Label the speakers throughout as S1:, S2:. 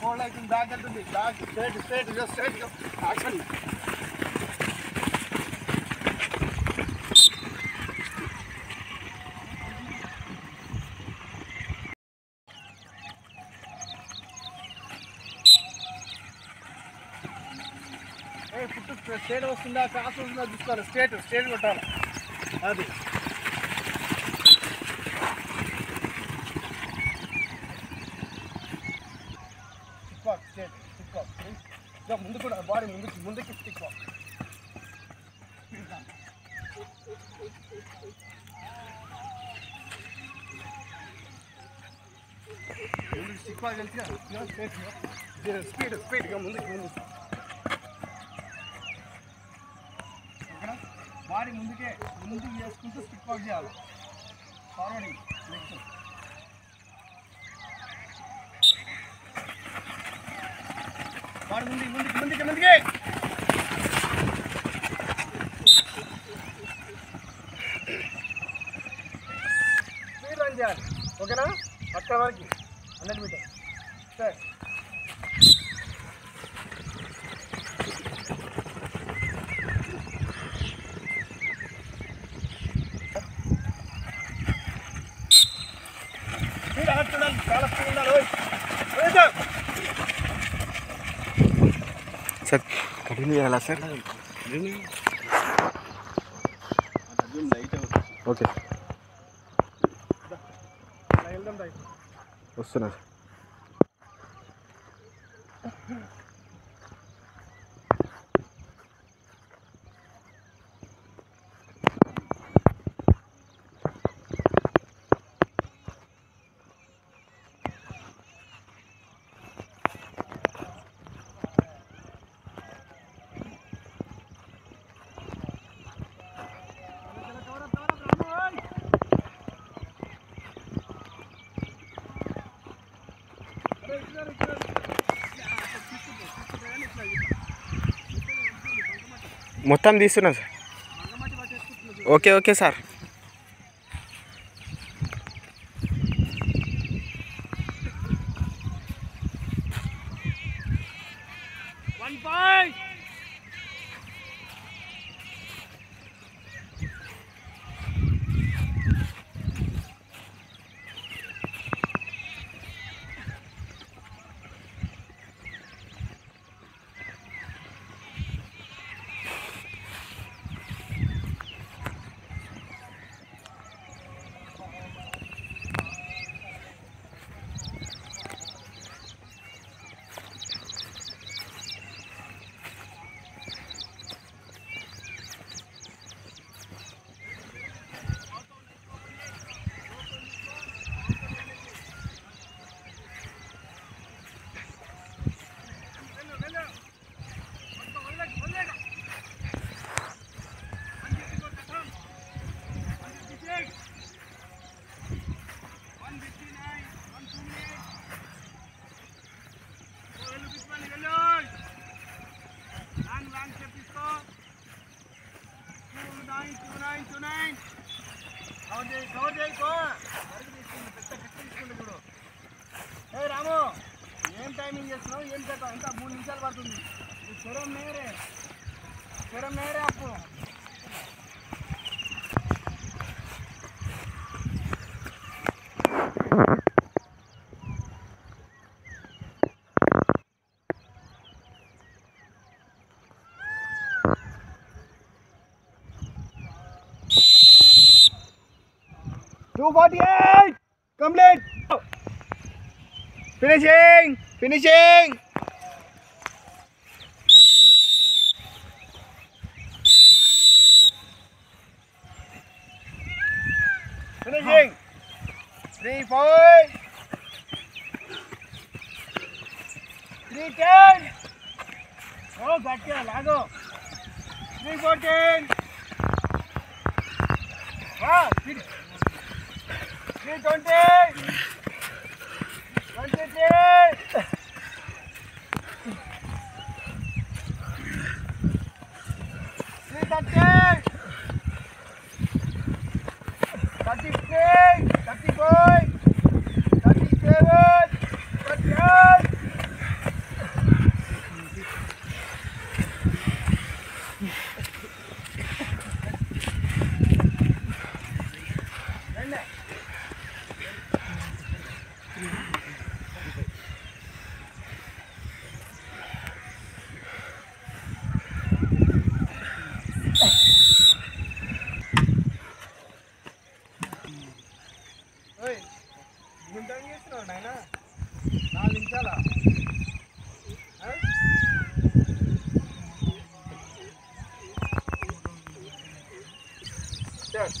S1: Fold అవుతుంది back వెళ్తుంది back straight straight straight action ఏ పుట్టు స్ట్రేట్ వస్తుందా క్రాస్ వస్తుందా చూసుకోవాలి స్ట్రేట్ స్ట్రేట్ కొట్టాలి అది ముందు కూడా బాడీ ముందుకి ముందుకి స్టిక్ వాక్ ముందుకు స్టిక్ వాక్ తెలిసి స్ట్రేట్ స్పీడ్ స్పీడ్గా ముందుకు ముందుకు ఓకేనా బాడీ ముందుకే ముందుకు చేసుకుంటూ స్టిక్ వాక్ చేయాలి ఫార్వర్డింగ్ నెక్స్ట్ బాడీ ముందుకు ముందుకు ముందుకు ముందుకే స్పీడ్ రన్ చేయాలి ఓకేనా అక్కడ వరకు హండ్రెడ్ మీటర్ సరే స్పీడ్ అక్కడ చూడాలి చాలా స్పీడ్ ఉండాలి
S2: కంటిన్యూ చేయాలా సార్? ఓకే.
S1: అలా వెళ్దాం
S2: వస్తున్నా మొత్తం తీస్తున్నా sir okay okay sir
S1: One point. Ramu ఏం టైమింగ్ చేస్తున్నావు? ఏం చేద్దాం ఇంకా మూడు నిమిషాలు పడుతుంది. ఈ స్వరం నేరే. స్వరం నేరే అప్పు. 248! Complete! Finishing! Finishing! Finishing! 3 point! 3 10! Oh, that's it, Lago! 3 14! Captain! ఏం టైం చేస్తున్నావు నాయన నాలుగు నిమిషాలా ఆ? Start.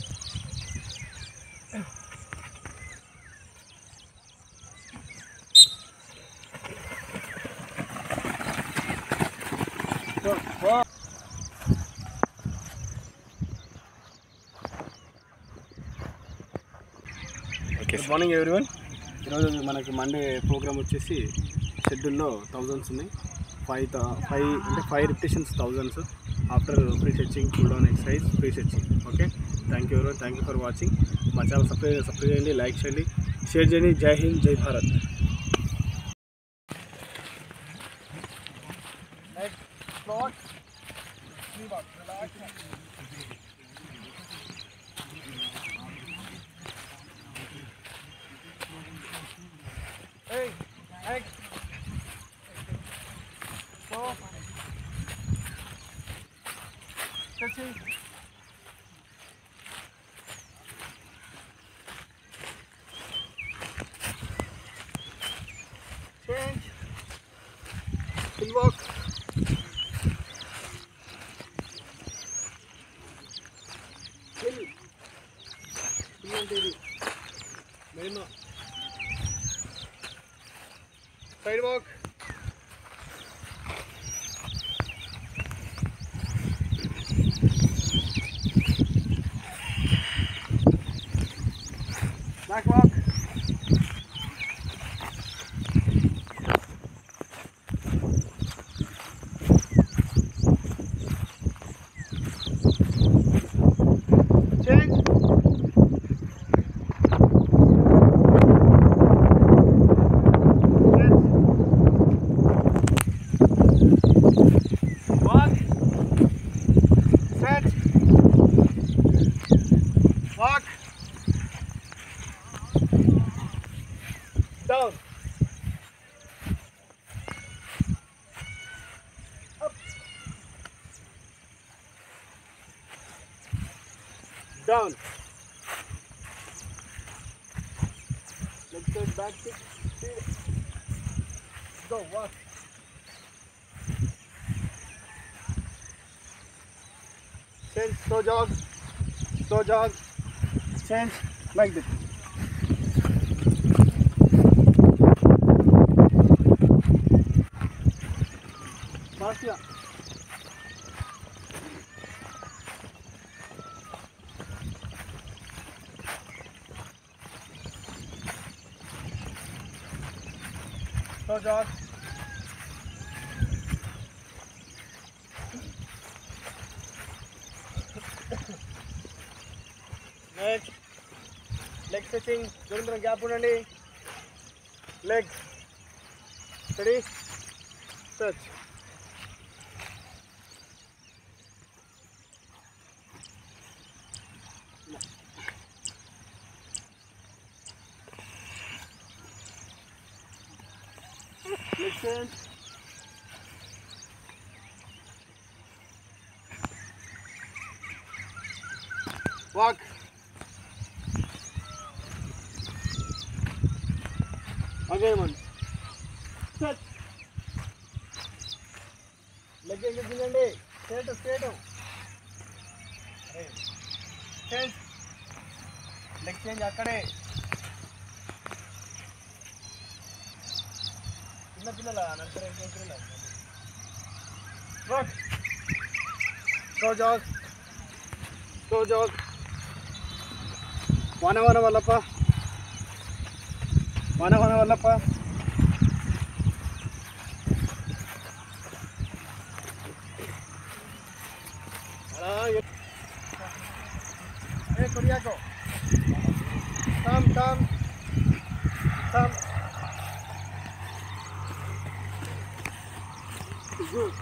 S1: Go, good morning everyone ఈరోజు మనకి మండే ప్రోగ్రామ్ వచ్చేసి షెడ్యూల్లో థౌజండ్స్ ఉన్నాయి. ఫైవ్ ఫైవ్ అంటే five repetitions thousands after free searching cool down exercise free searching okay thank you ఎవరి థ్యాంక్ యూ ఫర్ వాచింగ్ మా ఛానల్ సబ్స్క్రైబ్ సబ్స్క్రైబ్ చేయండి like చేయండి. షేర్ చేయండి. జై హింద్ జై Bharat Change. Down. Up. Down. Let's get back to. Go, walk. change, slow jog, slow jog, change like this. Gracias. So, George. Next. Leg stretching. Durindra gap unandi. Leg. Steady. Stretch. distance. Walk. Again one. Set. Leg is in लगेंगे जिलेंडे set set अरे change leg change आकड़े చిన్న పిల్లల nursery పిల్లల walk go jog go jog వన వన వల్లప్ప వన వన వల్లప్ప అలా ఎ- ఏ కొరియాకో Tom Tom Tom Look.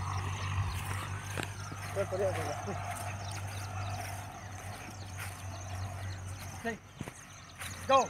S1: Go.